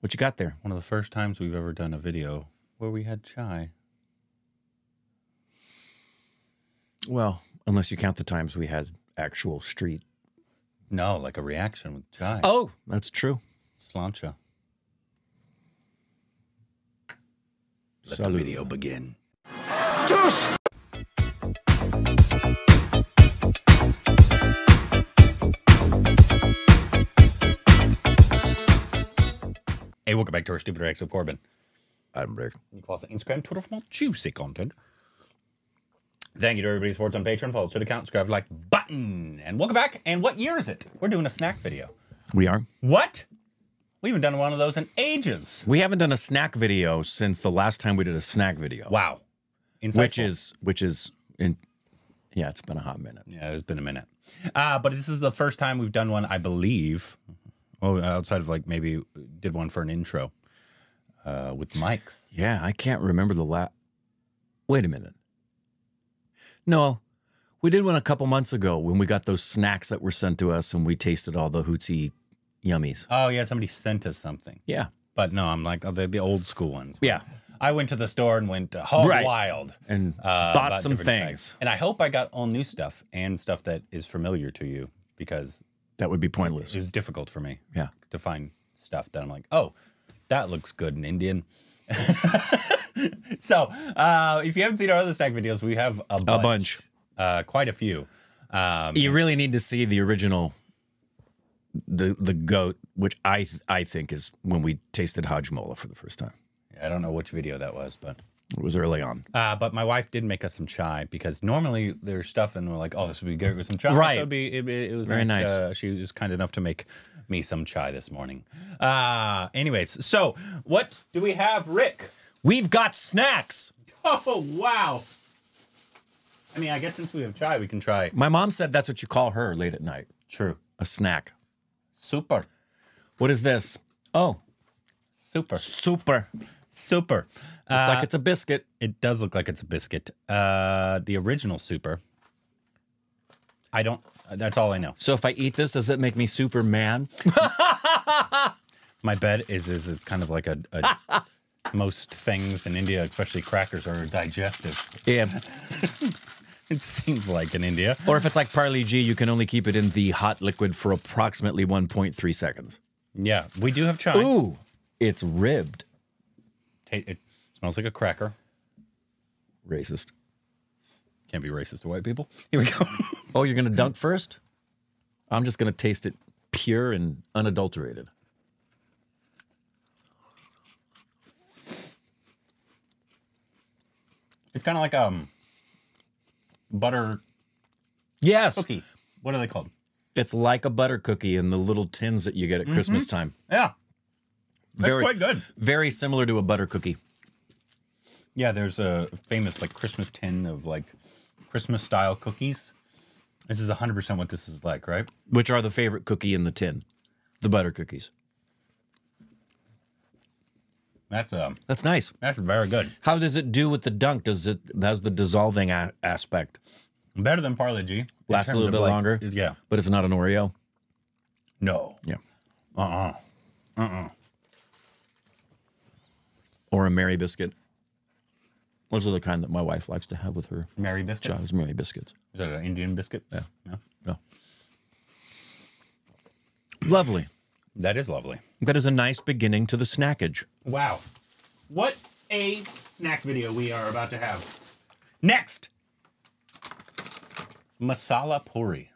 What you got there? One of the first times we've ever done a video where we had chai. Well, unless you count the times we had actual street. No, like a reaction with chai. Oh, that's true. Slancha. Let Salud. the video begin. Hey, welcome back to our Stupid Reacts of Korbin. I'm Rick. You can follow us on Instagram, Twitter for more juicy content. Thank you to everybody who supports on Patreon. Follow us to the account, subscribe, like button. And welcome back. And what year is it? We're doing a snack video. We are. What? We haven't done one of those in ages. We haven't done a snack video since the last time we did a snack video. Wow. Which is which is in yeah, it's been a hot minute. Yeah, it's been a minute. Uh, but this is the first time we've done one, I believe. Oh, outside of like maybe did one for an intro uh, with mics. Yeah, I can't remember the last. Wait a minute. No, we did one a couple months ago when we got those snacks that were sent to us and we tasted all the Hootsie yummies. Oh yeah, somebody sent us something. Yeah. But no, I'm like oh, the, the old school ones. Yeah. I went to the store and went hog Right. wild. And uh, bought some things. And I hope I got all new stuff and stuff that is familiar to you because That would be pointless. it was difficult for me Yeah. to find stuff that I'm like, oh, that looks good in Indian. so, uh, if you haven't seen our other snack videos, we have a bunch, A bunch. Uh, quite a few. Um, You really need to see the original the the goat, which I I think is when we tasted Hajmola for the first time. I don't know which video that was, but It was early on. uh, but my wife did make us some chai because normally there's stuff and we're like, oh, this would be good with some chai. Right. So it'd be, it, it was Very nice. Uh, she was just kind enough to make me some chai this morning. Uh, anyways, so what do we have, Rick? We've got snacks. Oh wow! I mean, I guess since we have chai, we can try. My mom said that's what you call her late at night. True. A snack. Super. What is this? Oh, Super. super. Super. Looks Uh, like it's a biscuit. It does look like it's a biscuit. Uh, the original super. I don't. That's all I know. So if I eat this, does it make me Superman? My bet is is it's kind of like a. a most things in India, especially crackers, are digestive. Yeah. It seems like in India. Or if it's like Parle G, you can only keep it in the hot liquid for approximately 1.3 seconds. Yeah, we do have chai. Ooh, it's ribbed. Ta- It smells like a cracker. Racist. Can't be racist to white people. Here we go. Oh, you're gonna dunk first? I'm just gonna taste it pure and unadulterated. It's kind of like um butter Yes, cookie. What are they called? it's like a butter cookie in the little tins that you get at Christmas time. Yeah, that's Very, quite good. very similar to a butter cookie. Yeah, there's a famous like Christmas tin of like Christmas style cookies. This is 100% what this is like, right? Which are the favorite cookie in the tin? The butter cookies. That's um That's nice. that's very good. How does it do with the dunk? Does it has the dissolving a- aspect? Better than Parle G. Lasts a little bit like- longer? Yeah. But it's not an Oreo. No. Yeah. Uh uh. Uh-uh. Or a Mary biscuit. Those are the kind that my wife likes to have with her Mary biscuits. chives. Mary biscuits. Is that an Indian biscuit? Yeah. Yeah. Yeah. Lovely. That is lovely. That is a nice beginning to the snackage. Wow. What a snack video we are about to have. Next. Masala puri.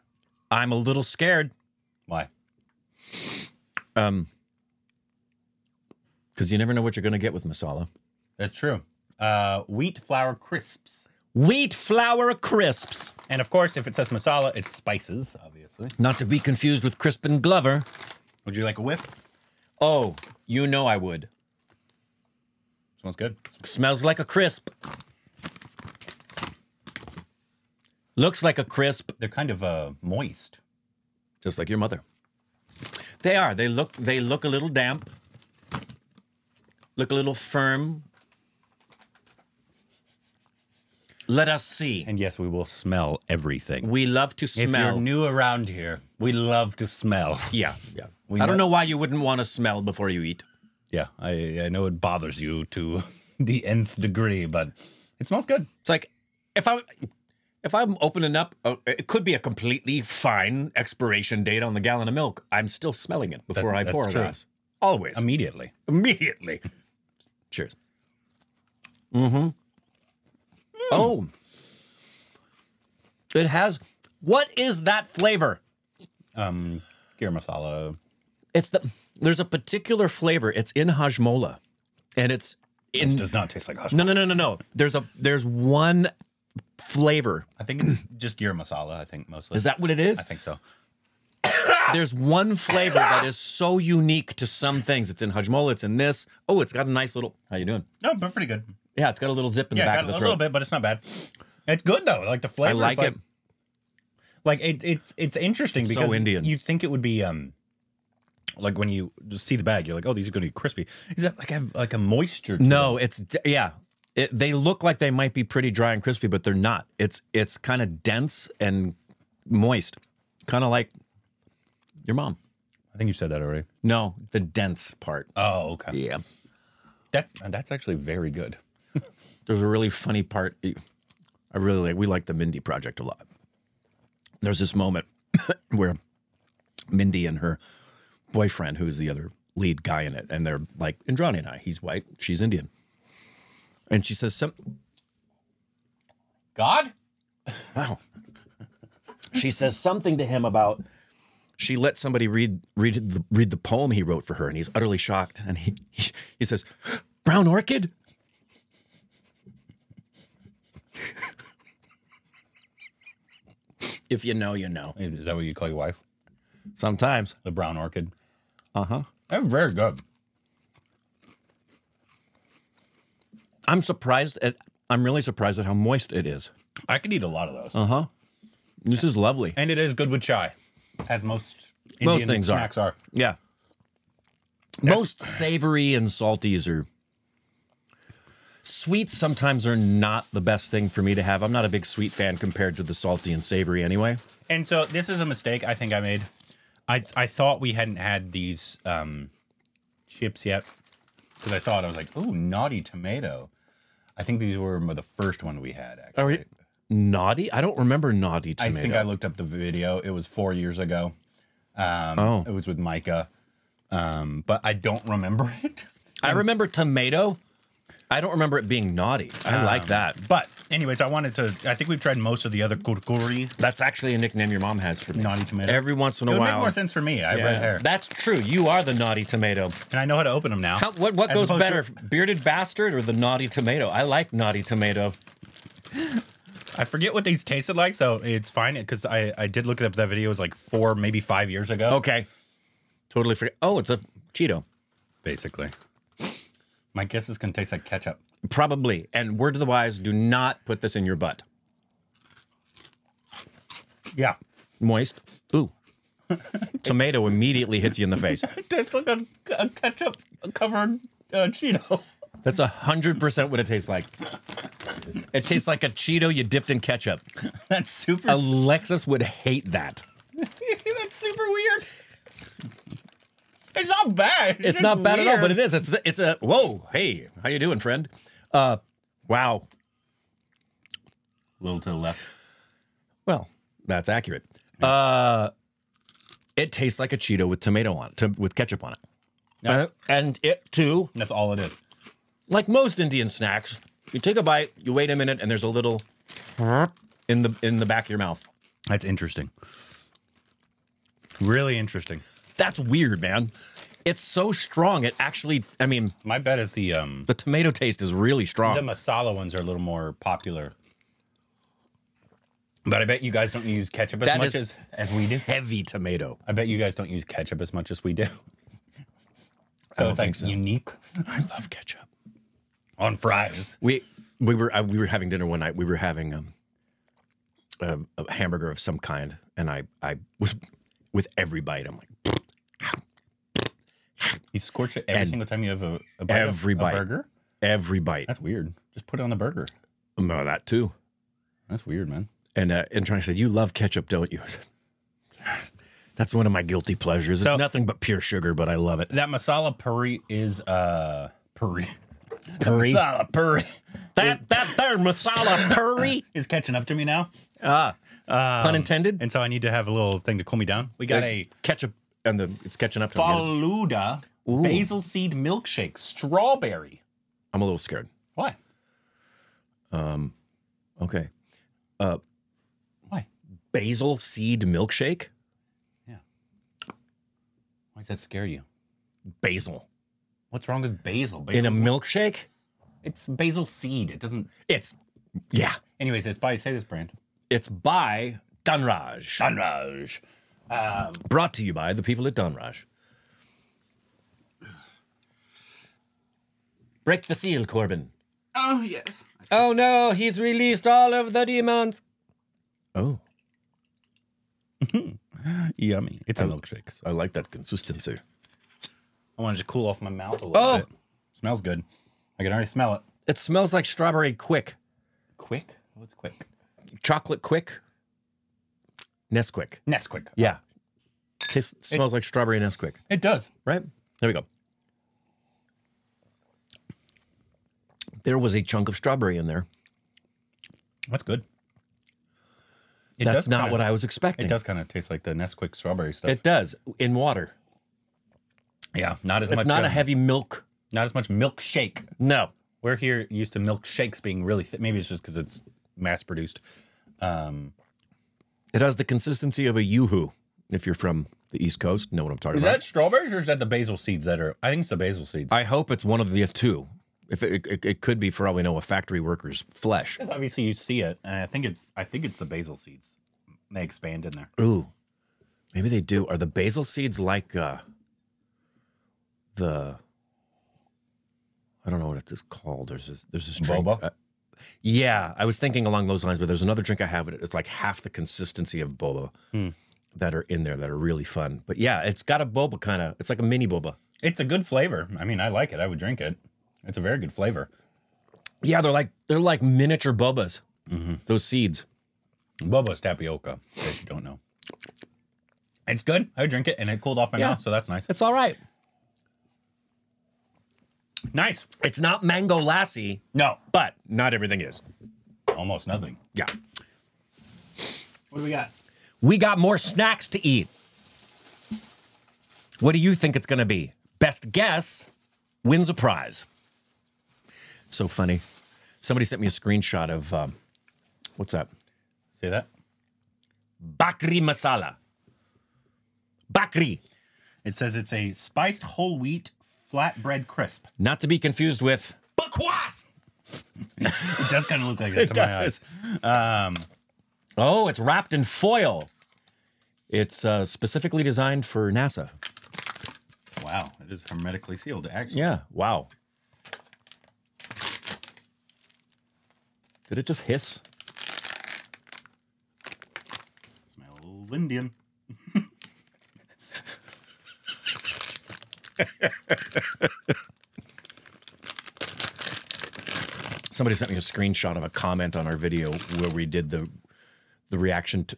I'm a little scared Why? um, because you never know what you're going to get with masala. That's true. Uh, wheat flour crisps. Wheat flour crisps. And of course, if it says masala, it's spices, obviously. Not to be confused with Crispin Glover. Would you like a whiff? Oh, you know I would. Smells good. Smells like a crisp. Looks like a crisp, They're kind of uh, moist. just like your mother. They are. They look. They look a little damp. Look a little firm. Let us see. And yes, we will smell everything. We love to smell. if you're new around here, we love to smell. yeah, yeah. We I don't know- why you wouldn't want to smell before you eat. Yeah, I, I know it bothers you to the nth degree, but it smells good. It's like if I if I'm opening up, uh, it could be a completely fine expiration date on the gallon of milk. I'm still smelling it before That- I pour a true. glass. Always, Immediately. immediately. Cheers. Mm-hmm. Oh, it has. What is that flavor? Um, garam masala. It's the. There's a particular flavor. It's in hajmola, and it's in. This does not taste like hush. No, no, no, no, no. There's a. There's one flavor. I think it's just garam masala. I think mostly. Is that what it is? I think so. There's one flavor that is so unique to some things. It's in hajmola. It's in this. Oh, it's got a nice little. How you doing? No, but pretty good. Yeah, it's got a little zip in Yeah, the back got of the a throat. little bit, but it's not bad. It's good though. Like the flavor. I is like it. Like it, it's it's interesting It's so because Indian. you'd think it would be um like when you just see the bag, you're like, oh, these are going to be crispy. Is that like a like a moisture? To No, them? it's yeah. It, they look like they might be pretty dry and crispy, but they're not. It's it's kind of dense and moist, kind of like your mom. I think you said that already. No, the dense part. Oh, okay. Yeah. That's that's actually very good. There's a really funny part. I really like. We like the Mindy project a lot. There's this moment where Mindy and her boyfriend, who's the other lead guy in it, and they're like Indrani and I. He's white, she's Indian, and she says some. God. Wow. she says something to him about she let somebody read read the, read the poem he wrote for her, and he's utterly shocked. And he he, he says, "Brown orchid." if you know, you know. Is that what you call your wife? Sometimes. The brown orchid. Uh huh. That's very good. I'm surprised at. I'm really surprised at how moist it is. I could eat a lot of those. Uh huh. This is lovely. And it is good with chai, as most Indian Most things are. snacks are. Yeah. Most savory and salties are sweets sometimes are not the best thing for me to have. I'm not a big sweet fan compared to the salty and savory anyway. And so this is a mistake I think I made. I I thought we hadn't had these um, chips yet because I saw it. I was like, "Ooh, naughty tomato." I think these were the first one we had. Actually, Are we naughty? I don't remember naughty Tomato. I think I looked up the video. It was four years ago. Um, Oh. it was with Micah, um, but I don't remember it. I remember tomato. I don't remember it being naughty. I Um, like that. But anyways, I wanted to. I think we've tried most of the other Kurkure That's actually a nickname your mom has for me. naughty tomato. Every once in it a would make while. more sense for me. I have Yeah. red hair, That's true. You are the naughty tomato. and I know how to open them now. How, what what As goes better, bearded bastard or the naughty tomato? I like naughty tomato. I forget what these tasted like, so it's fine because I, I did look up that video. It was like four, maybe five years ago. Okay. Totally forget. Oh, it's a Cheeto. Basically. My guess is going to taste like ketchup. Probably. And word to the wise, do not put this in your butt. Yeah. Moist. Ooh. Tomato immediately hits you in the face. It tastes like a, a ketchup covered uh, Cheeto. That's a hundred percent what it tastes like. It tastes like a Cheeto you dipped in ketchup. That's super. Alexis would hate that. that's super weird. It's not bad. It's not bad at all, but it is. It's it's a whoa. Hey, how you doing, friend? Uh, wow. a little to the left. Well, that's accurate. Uh, it tastes like a Cheeto with tomato on it, to, with ketchup on it. Uh, and it too, That's all it is. Like most Indian snacks, you take a bite, you wait a minute, and there's a little in the in the back of your mouth. That's interesting. Really interesting. That's weird, man. It's so strong. It actually, I mean, My bet is the um the tomato taste is really strong. the masala ones are a little more popular. But I bet you guys don't use ketchup as That much as, as we do. Heavy tomato. I bet you guys don't use ketchup as much as we do. So don't it's like so. unique I love ketchup. On fries. We we were uh, we were having dinner one night. We were having um, a, a hamburger of some kind, and I I was with every bite. I'm like You scorch it every And single time you have a, a bite every of bite. burger. every bite. That's weird. Just put it on the burger. No, that too. That's weird, man. And uh, and trying to say, you love ketchup, don't you? That's one of my guilty pleasures. It's So- nothing but pure sugar, but I love it. That masala puri is uh puri. Curry. Masala puri That that there masala curry. is catching up to me now, Ah, pun intended. and so I need to have a little thing to cool me down. We got a ketchup, and the it's catching up to me. Faluda basil seed milkshake, strawberry. I'm a little scared. Why? Um, Okay, Uh, Why? basil seed milkshake. Yeah. Why does that scare you? Basil What's wrong with basil? basil in a milkshake. it's basil seed. It doesn't. It's yeah. Anyways, it's by say this brand. It's by Dunraj. Sunraj. Um, Brought to you by the people at Dunraj. Break the seal, Korbin. Oh yes. Oh no, he's released all of the demons. Oh, Yummy. It's a milkshake. I like that consistency. I wanted to cool off my mouth a little Oh. bit. Smells good. I can already smell it. It smells like strawberry quick. Quick? What's quick? Chocolate quick. Nesquik. Nesquik. Yeah. Tastes, smells like strawberry Nesquik, It does. right? There we go. There was a chunk of strawberry in there. That's good. It That's does not kinda- what I was expecting. It does kind of taste like the Nesquik strawberry stuff. It does in water. Yeah, not as It's much. not a um, heavy milk. not as much milkshake. No. We're here used to milkshakes being really thick. Maybe it's just because it's mass produced. Um, It has the consistency of a yoo-hoo. If you're from the East Coast, know what I'm talking is about. Is that strawberries or is that the basil seeds that are? I think it's the basil seeds. I hope it's one of the two. If it, it, it could be, for all we know, a factory worker's flesh. Because obviously you see it, and I think it's. I think it's the basil seeds. They expand in there. Ooh, maybe they do. Are the basil seeds like uh, the? I don't know what it is called. There's this, there's this drink. Boba? uh, yeah, I was thinking along those lines, but there's another drink I have. It's like half the consistency of boba that are in there that are really fun. But yeah, it's got a boba kind of. It's like a mini boba. It's a good flavor. I mean, I like it. I would drink it. It's a very good flavor. Yeah, they're like they're like miniature bobas. Those seeds. Boba's tapioca. Case you don't know. It's good. I would drink it, and it cooled off my Yeah. mouth, so that's nice. It's all right. Nice. It's not mango lassi, No, but not everything is. almost nothing. Yeah. What do we got? We got more snacks to eat. What do you think it's going to be? Best guess wins a prize. So funny. Somebody sent me a screenshot of um, what's that? Say that. Bakri masala. Bakri, It says it's a spiced whole wheat flatbread crisp. not to be confused with Bakwas. it does kind of look like that It to my does. eyes. Um, Oh, it's wrapped in foil. It's uh, specifically designed for NASA. wow, it is hermetically sealed. Actually, Yeah. Wow. Did it just hiss? smells Indian. Somebody sent me a screenshot of a comment on our video where we did the the reaction to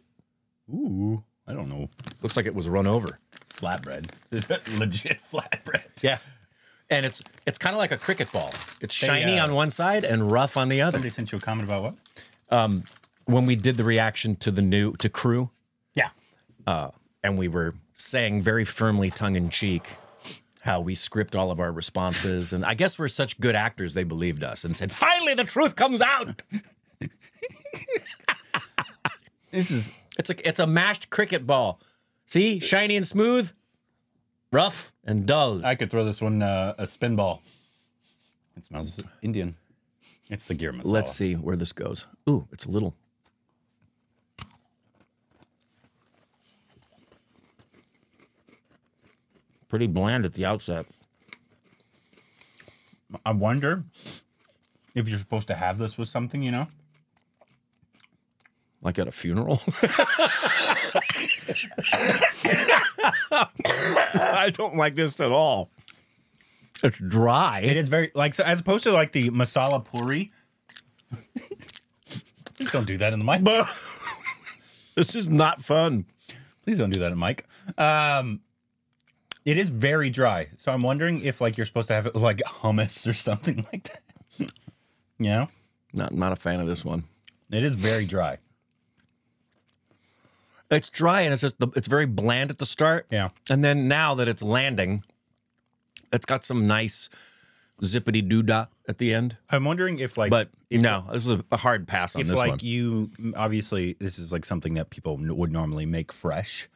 Ooh, I don't know. looks like it was run over. Flatbread, legit flatbread. Yeah. And it's it's kind of like a cricket ball. It's shiny uh, on one side and rough on the other. Somebody sent you a comment about what? Um, When we did the reaction to the new to crew Yeah, Uh, and we were saying very firmly tongue in cheek how we script all of our responses and I guess we're such good actors they believed us and said finally the truth comes out. this is It's a it's a mashed cricket ball. See, shiny and smooth, rough and dull. I could throw this one uh, a spin ball. It smells Indian. It's the jeera masala. Let's see where this goes. Ooh, it's a little. Pretty bland at the outset. I wonder if you're supposed to have this with something, you know? Like at a funeral. I don't like this at all. It's dry. It is very like so as opposed to like the masala puri. Just don't do that in the mic. this is not fun. Please don't do that, Mike. Um, it is very dry, so I'm wondering if like you're supposed to have it like hummus or something like that. you know, Not not a fan of this one. it is very dry. It's dry and it's just the, it's very bland at the start. Yeah. And then now that it's landing, it's got some nice zippity doo dah at the end. I'm wondering if like, But no, this is a, a hard pass on if this like one. you obviously this is like something that people would normally make fresh,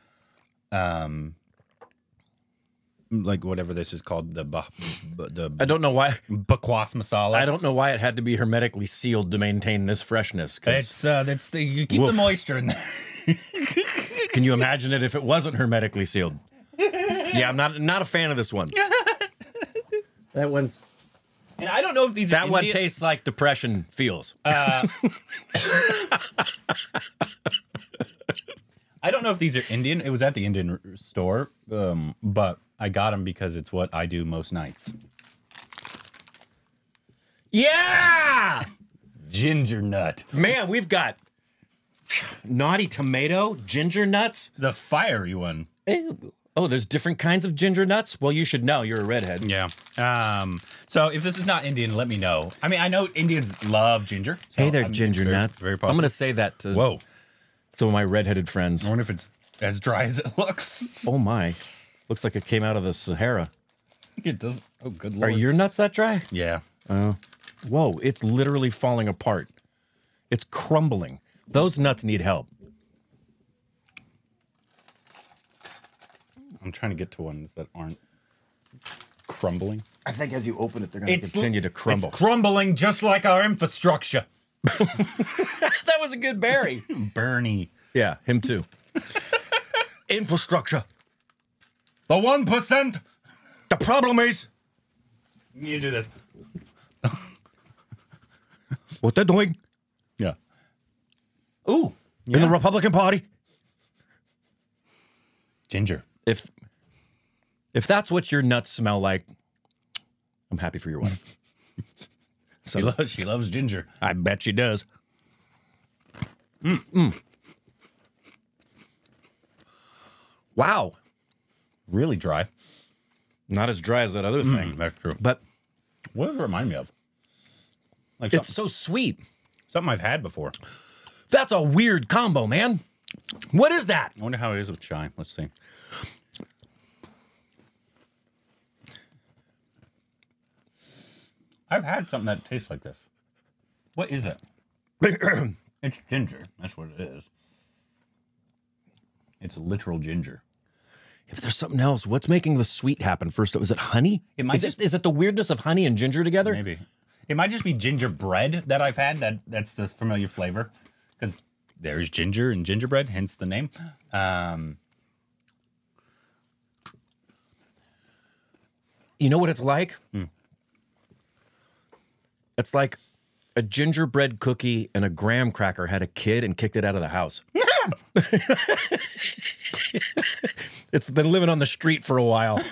um, like whatever this is called the bah, the I don't know why. bakwas masala. I don't know why it had to be hermetically sealed to maintain this freshness. 'cause It's uh, that's the, you keep Woof. the moisture in there. can you imagine it if it wasn't hermetically sealed? Yeah, I'm not not a fan of this one. that one's And I don't know if these are that one Indian- tastes like depression feels. Uh, I don't know if these are Indian. It was at the Indian r- store, um, but I got them because it's what I do most nights. yeah, Ginger nut, man, we've got naughty tomato, ginger nuts. the fiery one. Oh, there's different kinds of ginger nuts. Well, you should know. You're a redhead. Yeah. Um. So if this is not Indian, let me know. I mean, I know Indians love ginger. so Hey there, I'm ginger very- nuts. Very I'm going to say that to Whoa. some of my redheaded friends. I wonder if it's as dry as it looks. Oh my, looks like it came out of the Sahara. It does. Oh, good Are your nuts that dry? Yeah. Oh. Whoa, it's literally falling apart. It's crumbling. Those nuts need help. I'm trying to get to ones that aren't crumbling. I think as you open it, they're going to continue to crumble. It's crumbling just like our infrastructure. that was a good berry. Bernie. yeah, him too. Infrastructure. The one percent. The problem is You do this. what they're doing Yeah. Ooh. in the Republican Party. Ginger. If if that's what your nuts smell like, I'm happy for your wife. She loves. She loves ginger. I bet she does. Mm. Wow. Really dry. Not as dry as that other thing. That's true. But What does it remind me of? Like it's so sweet. something I've had before. That's a weird combo, man. What is that? I wonder how it is with chai. Let's see. I've had something that tastes like this. What is it? It's ginger. That's what it is. It's literal ginger. But there's something else. What's making the sweet happen first? Was it honey? It might is, just- it, is it the weirdness of honey and ginger together? Maybe. It might just be gingerbread that I've had. That that's the familiar flavor. Because there's ginger and gingerbread, hence the name. Um, You know what it's like? It's like a gingerbread cookie and a graham cracker had a kid and kicked it out of the house. it's been living on the street for a while.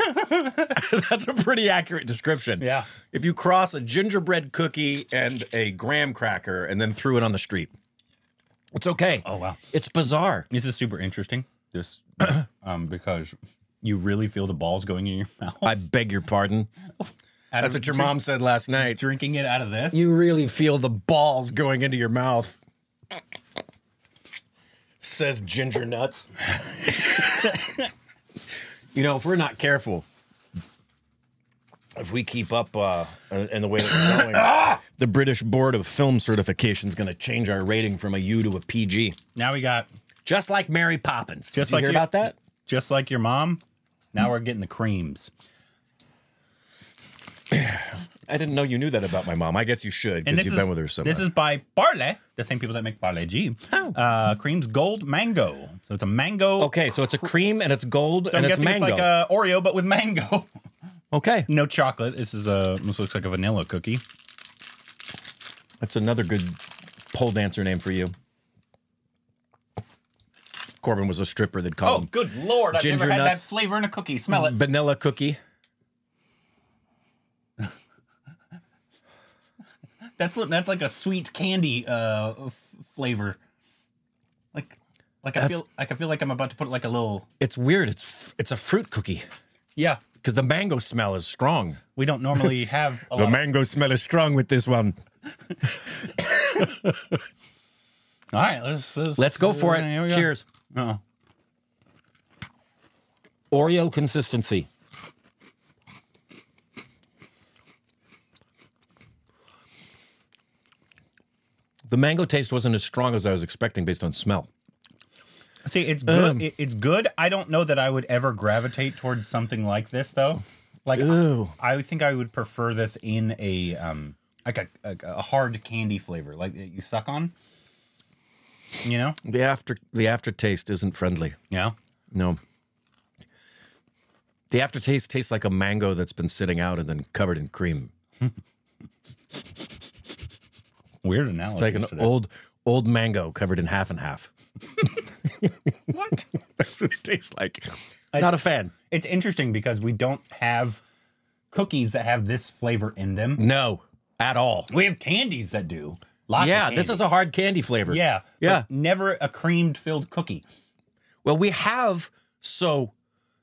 That's a pretty accurate description. Yeah. If you cross a gingerbread cookie and a graham cracker and then threw it on the street, it's okay. Oh, wow. It's bizarre. This is super interesting. This um, because you really feel the balls going in your mouth. I beg your pardon. That's what your mom said last night. drinking it out of this. You really feel the balls going into your mouth. Says ginger nuts. you know, if we're not careful, if we keep up uh, in the way that we're going, the British Board of Film Certification is going to change our rating from a U to a PG. now we got Just like Mary Poppins. Just Did you like hear you- about that? just like your mom. Now we're getting the creams. I didn't know you knew that about my mom. I guess you should because you've is, been with her so This much. is by Parle, the same people that make Parle G. Oh. Uh, creams Gold Mango. So it's a mango. okay, so it's a cream and it's gold So and I'm it's mango. it's like a Oreo, but with mango. okay, no chocolate. This is a. This looks like a vanilla cookie. That's another good pole dancer name for you. Korbin was a stripper that Oh, called him good lord! I've never had nuts. that flavor in a cookie. Smell it. vanilla cookie. That's that's like a sweet candy uh, f- flavor. Like Like I That's- feel like I feel like I'm about to put like a little. It's weird. It's f- it's a fruit cookie Yeah, because the mango smell is strong. we don't normally have a The lot. mango smell is strong with this one. All right, let's let's, Let's go for Here we it. go. Cheers. Uh-oh. Oreo consistency. The mango taste wasn't as strong as I was expecting based on smell. See, it's good. Um. it- it's good. I don't know that I would ever gravitate towards something like this, though. Like. I would think I would prefer this in a um, like a, a, a hard candy flavor, like that you suck on. You know? The after the aftertaste isn't friendly. Yeah. No. The aftertaste tastes like a mango that's been sitting out and then covered in cream. Weird analogy. It's like an today. old old mango covered in half and half. What? That's what it tastes like. Not a fan. It's interesting because we don't have cookies that have this flavor in them. No, at all. We have candies that do. Lots yeah, this is a hard candy flavor. yeah, Yeah. never a creamed filled cookie. Well, we have so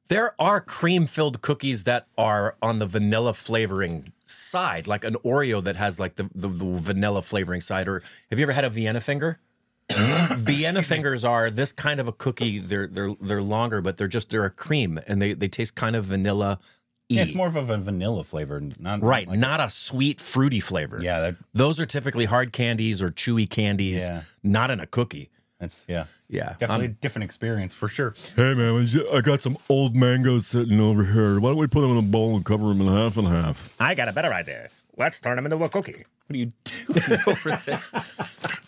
there are cream filled cookies that are on the vanilla flavoring side, like an Oreo that has like the, the, the vanilla flavoring side. Or have you ever had a Vienna finger? Vienna fingers are this kind of a cookie. They're they're they're longer, but they're just they're a cream and they they taste kind of vanilla. Yeah, it's more of a vanilla flavor, not right, Like, not a sweet fruity flavor. yeah, those are typically hard candies or chewy candies, Yeah. not in a cookie. That's yeah, Yeah, definitely um, a different experience for sure. Hey man, I got some old mangoes sitting over here. Why don't we put them in a bowl and cover them in half and half? I got a better idea. Let's turn them into a cookie. What are you doing over there? All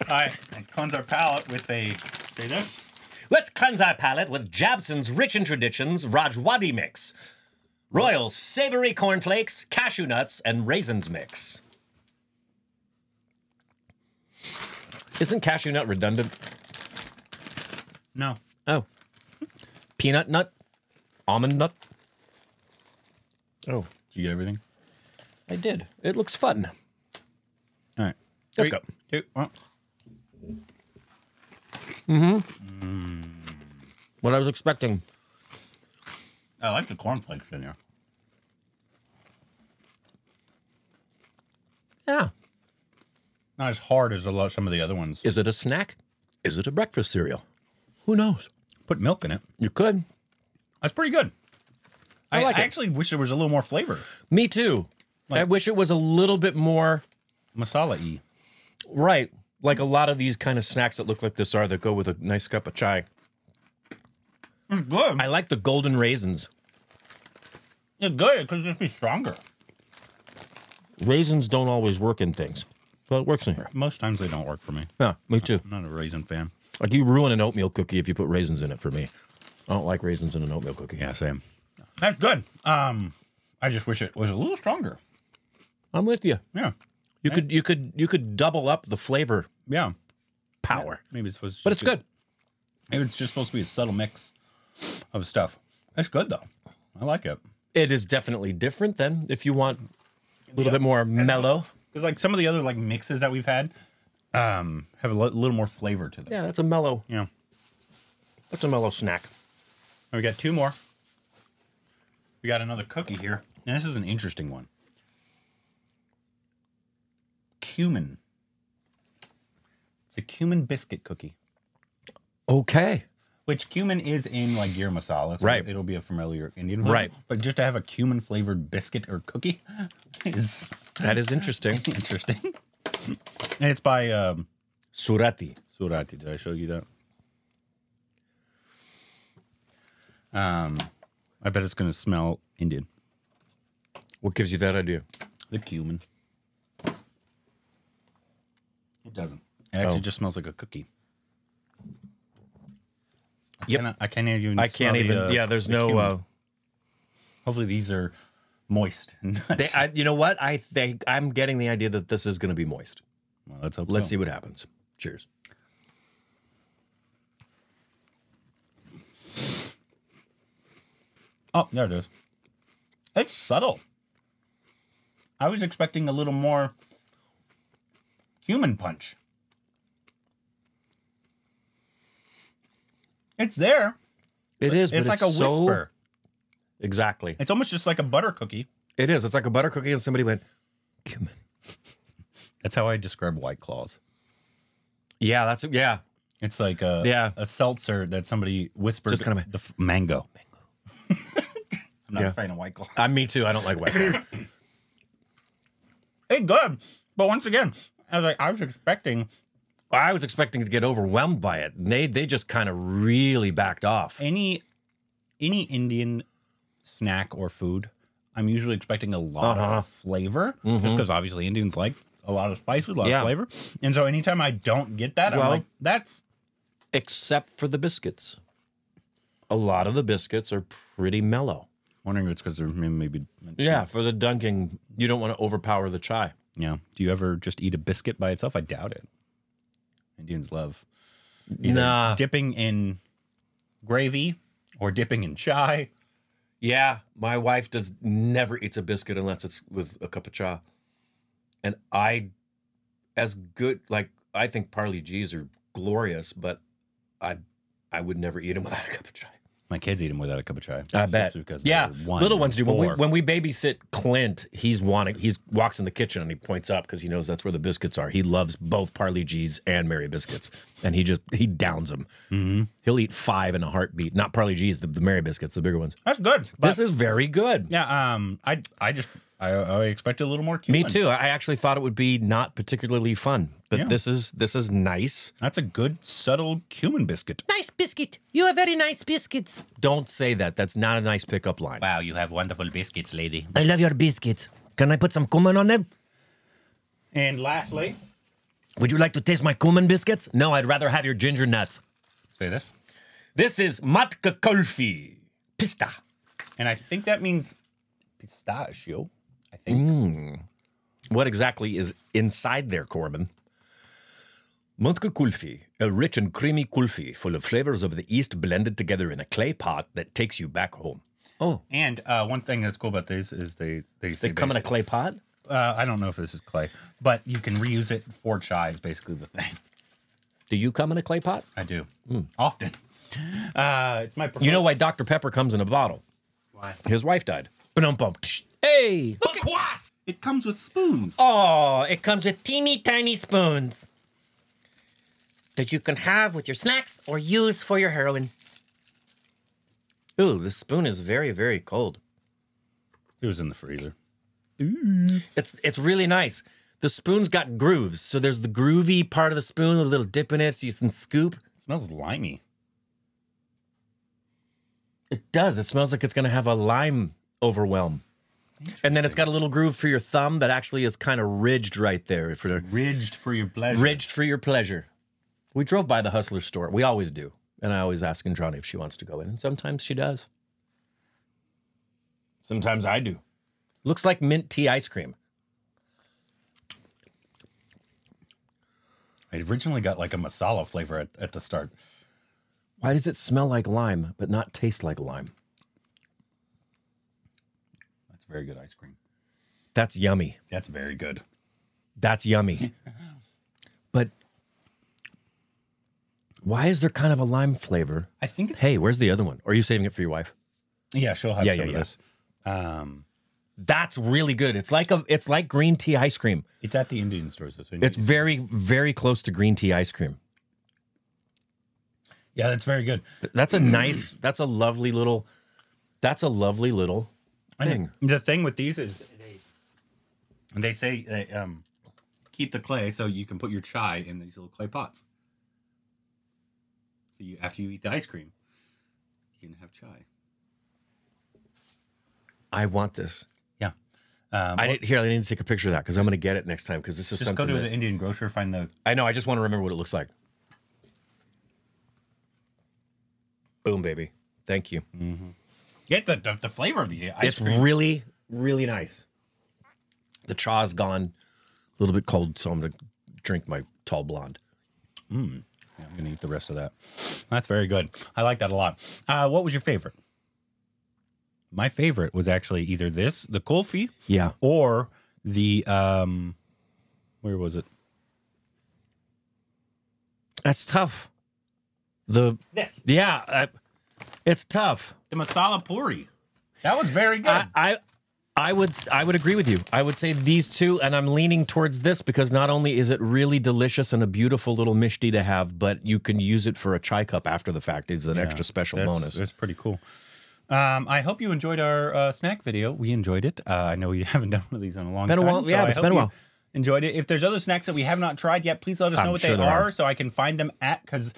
right, let's cleanse our palate with a say this. Let's cleanse our palate with Jabson's Rich in Traditions Rajwadi Mix. Royal savory cornflakes, cashew nuts, and raisins mix. Isn't cashew nut redundant? No, Oh. Peanut nut? Almond nut? Oh, did you get everything? I did. It looks fun. All right, Let's Three, go. two, one. Mhm. What I was expecting. I like the cornflakes in here. Yeah. Not as hard as a lot some of the other ones. Is it a snack? Is it a breakfast cereal? Who knows? Put milk in it. You could. That's pretty good. I, like I it. actually wish there was a little more flavor. Me too. I wish it was a little bit more Masala y. right, like a lot of these kind of snacks that look like this are that go with a nice cup of chai. It's good. I like the golden raisins. It's good. It could just be stronger. Raisins don't always work in things, but it works in here. Most times they don't work for me. Yeah, me too. I'm not a raisin fan. Like you ruin an oatmeal cookie if you put raisins in it for me. I don't like raisins in an oatmeal cookie. Yeah, same. That's good. Um, I just wish it was a little stronger. I'm with you. Yeah, You could you could you could double up the flavor yeah. power. Maybe it's supposed, to But it's good. Maybe it's just supposed to be a subtle mix of stuff. That's good though. I like it It is definitely different than if you want a little bit more mellow. because like some of the other like mixes that we've had, um, have a little more flavor to them. Yeah, that's a mellow. Yeah. That's a mellow snack. And we got two more. We got another cookie here, and this is an interesting one. Cumin. It's a cumin biscuit cookie, Okay. which cumin is in like jeera masala, so Right. It'll be a familiar Indian, flavor. Right. But just to have a cumin flavored biscuit or cookie is That is interesting. interesting. And it's by um, Surati. Surati. Did I show you that? Um, I bet it's gonna smell Indian. What gives you that idea? The cumin. It doesn't. It actually Oh. just smells like a cookie. I Yep. Cannot, I can't even. I smell can't the, even. uh, yeah, there's the no. cumin. Uh, Hopefully these are moist. they, I, you know what? I think I'm getting the idea that this is going to be moist. well, let's hope. Let's so. see what happens. Cheers. Oh, there it is. It's subtle. I was expecting a little more cumin punch. It's there. It is. It's but like a so- whisper. Exactly. It's almost just like a butter cookie. It is. It's like a butter cookie, and somebody went cumin. That's how I describe White Claws. Yeah, that's yeah. It's like a Yeah. a seltzer that somebody whispered. Just kinda- the f- mango. Mango. I'm not Yeah. a fan of White Claws. I'm me too. I don't like white. Claws. Hey, good. But once again, I was like, I was expecting I was expecting to get overwhelmed by it. And they they just kind of really backed off. any any Indian snack or food. I'm usually expecting a lot Uh-huh. of flavor, just because obviously Indians like a lot of spices, a lot Yeah. of flavor. And so anytime I don't get that, I'm like, that's Except for the biscuits. A lot of the biscuits are pretty mellow. wondering if it's because they're maybe Yeah, for the dunking, you don't want to overpower the chai. Yeah. Do you ever just eat a biscuit by itself? I doubt it. Indians love either Nah. dipping in gravy or dipping in chai. Yeah, my wife does never eats a biscuit unless it's with a cup of chai. And I, as good, like I think Parle G's are glorious, but I, I would never eat them without a cup of chai. My kids eat them without a cup of chai. I bet. Because yeah, one little ones do. When we, when we babysit Clint, he's wanting. He's walks in the kitchen and he points up because he knows that's where the biscuits are. He loves both Parle G's and Mary biscuits, and he just he downs them. Mm-hmm. He'll eat five in a heartbeat. Not Parle G's, the, the Mary biscuits, the bigger ones. That's good. This is very good. yeah, um, I I just I, I expected a little more cumin. Me too. I actually thought it would be not particularly fun, but Yeah. this is this is nice. That's a good subtle cumin biscuit. Nice biscuit. You have very nice biscuits. Don't say that. That's not a nice pickup line. Wow, you have wonderful biscuits, lady. I love your biscuits. Can I put some cumin on them? And lastly, Would you like to taste my cumin biscuits? No, I'd rather have your ginger nuts. say this. This is matka kulfi. Pista. And I think that means pistachio. I think. What exactly is inside there, Korbin? Matka kulfi, a rich and creamy kulfi full of flavors of the East blended together in a clay pot that takes you back home. Oh, And uh, one thing that's cool about these is they they they come in a clay pot? Uh, I don't know if this is clay, but you can reuse it for chai. Is basically the thing. Do you come in a clay pot? I do often. Uh, it's my. Preferred. You know why Dr. Pepper comes in a bottle? why? His wife died. Ba-dum-bum. Hey! It comes with spoons. Oh, it comes with teeny tiny spoons that you can have with your snacks or use for your heroin. Ooh, this spoon is very, very cold. It was in the freezer. It's it's really nice. The spoon's got grooves, so there's the groovy part of the spoon, a little dip in it, so you can scoop. It smells limey. It does. It smells like it's gonna have a lime overwhelm. And then it's got a little groove for your thumb that actually is kind of ridged right there for Ridged for your pleasure. ridged for your pleasure. We drove by the Hustler store. We always do. And I always ask Indrani if she wants to go in. And sometimes she does. Sometimes I do. Looks like mint tea ice cream. I originally got like a masala flavor at, at the start. Why does it smell like lime but not taste like lime? Very good ice cream. That's yummy. That's very good. That's yummy. but why is there kind of a lime flavor? I think it's Hey, where's the other one? Or are you saving it for your wife? yeah. She'll have Yeah, some yeah, of yeah. this. Um, That's really good. It's like a it's like green tea ice cream. it's at the Indian stores. So It's very very close to green tea ice cream. yeah, that's very good. That's a nice that's a lovely little that's a lovely little thing. And the thing with these is they they say they, um, keep the clay so you can put your chai in these little clay pots. So you after you eat the ice cream, you can have chai. I want this. Yeah. Um, I need, here. I need to take a picture of that because I'm going to get it next time because this is just go something. to that- the Indian grocer, find the I know. I just want to remember what it looks like. Boom, baby. Thank you. Get the the, the flavor of the ice it's cream. really, really nice. The chaw's gone a little bit cold, so I'm to drink my tall blonde. Yeah, I'm gonna eat the rest of that. That's very good. I like that a lot. Uh, what was your favorite? My favorite was actually either this, the kulfi, Yeah. or the um, where was it? That's tough. The This. yeah, I, it's tough. The masala puri. That was very good. I, I I would I would agree with you. I would say these two, and I'm leaning towards this because not only is it really delicious and a beautiful little mishti to have, but you can use it for a chai cup after the fact. It's an extra special that's, bonus. That's pretty cool. Um, I hope you enjoyed our uh, snack video. We enjoyed it. Uh, I know we haven't done one of these in a long Been a time. while- so yeah, I it's hope been a you while. Enjoyed it. If there's other snacks that we have not tried yet, please let us know I'm what sure they are, are. so I can find them at because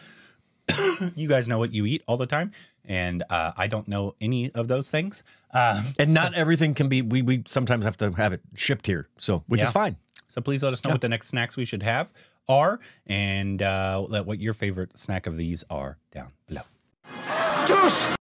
you guys know what you eat all the time, and uh, I don't know any of those things. Um, and not everything can be. We we sometimes have to have it shipped here, so which Yeah. is fine. So please let us know what the next snacks we should have are, and uh, let what your favorite snack of these are down below. Juice!